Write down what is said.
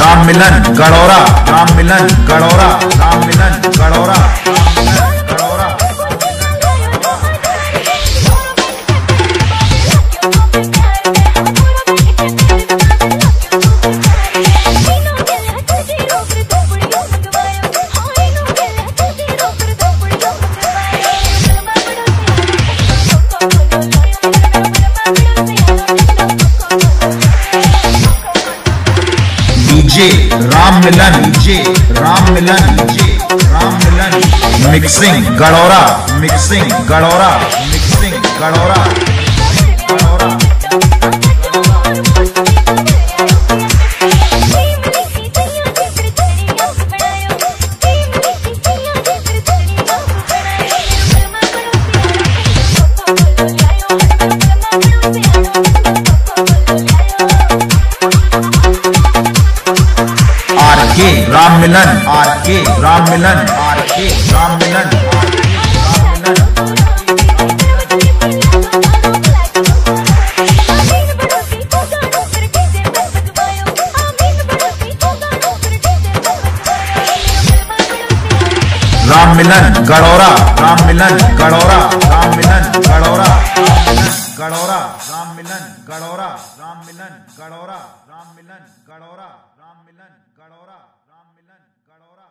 Ram Milan Gadaura Ram Milan Gadaura Ram Milan Gadaura DJ Ram Milan J, Ram Milan J, Ram Milan. Mixing Gadaura mixing Gadaura mixing Gadaura के राम मिलन are के राम मिलन are के राम मिलन। राम मिलन राम मिलन गड़ौरा राम मिलन गढ़ौरा, राम मिलन गड़ौरा राम मिलन गड़ौरा राम मिलन गड़ौरा राम मिलन गड़ौरा राम मिलन गड़ौरा